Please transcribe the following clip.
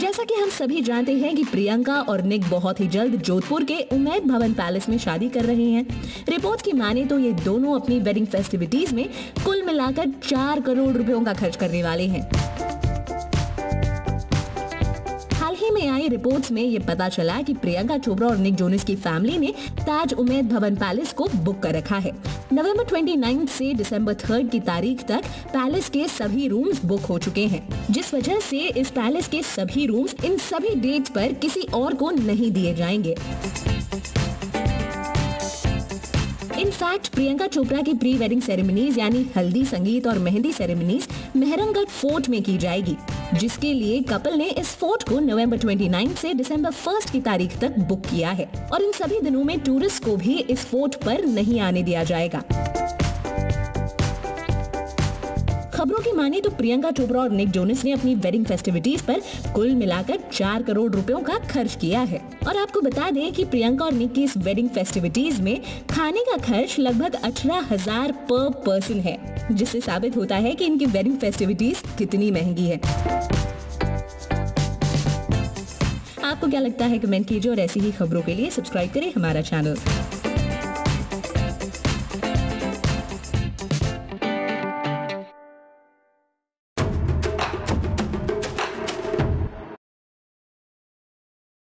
जैसा कि हम सभी जानते हैं कि प्रियंका और निक बहुत ही जल्द जोधपुर के उमैद भवन पैलेस में शादी कर रहे हैं। रिपोर्ट की माने तो ये दोनों अपनी वेडिंग फेस्टिविटीज में कुल मिलाकर चार करोड़ रुपयों का खर्च करने वाले हैं। में आई रिपोर्ट्स में ये पता चला कि प्रियंका चोपड़ा और निक जोनस की फैमिली ने ताज उमेद भवन पैलेस को बुक कर रखा है। नवंबर 29 से दिसंबर 3 की तारीख तक पैलेस के सभी रूम्स बुक हो चुके हैं। जिस वजह से इस पैलेस के सभी रूम्स इन सभी डेट्स पर किसी और को नहीं दिए जाएँगे। इनफैक्ट प्रियंका चोपड़ा की प्री वेडिंग सेरेमनीज यानी हल्दी संगीत और मेहंदी सेरेमनीज मेहरमगढ़ फोर्ट में की जाएगी, जिसके लिए कपल ने इस फोर्ट को नवंबर 29 से दिसंबर 1 की तारीख तक बुक किया है। और इन सभी दिनों में टूरिस्ट को भी इस फोर्ट पर नहीं आने दिया जाएगा। खबरों की माने तो प्रियंका चोपड़ा और निक जोनस ने अपनी वेडिंग फेस्टिविटीज पर कुल मिलाकर चार करोड़ रुपयों का खर्च किया है। और आपको बता दें कि प्रियंका और निक की इस वेडिंग फेस्टिविटीज में खाने का खर्च लगभग अठारह हज़ार पर पर्सन है, जिससे साबित होता है कि इनकी वेडिंग फेस्टिविटीज कितनी महँगी है। आपको क्या लगता है, कमेंट कीजिए और ऐसी ही खबरों के लिए सब्सक्राइब करें हमारा चैनल